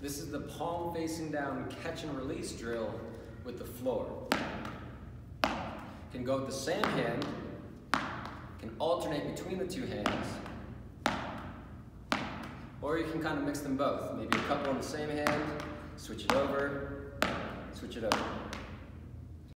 This is the palm facing down catch and release drill with the floor. Can go with the same hand, can alternate between the two hands, or you can kind of mix them both. Maybe a couple on the same hand, switch it over, switch it over.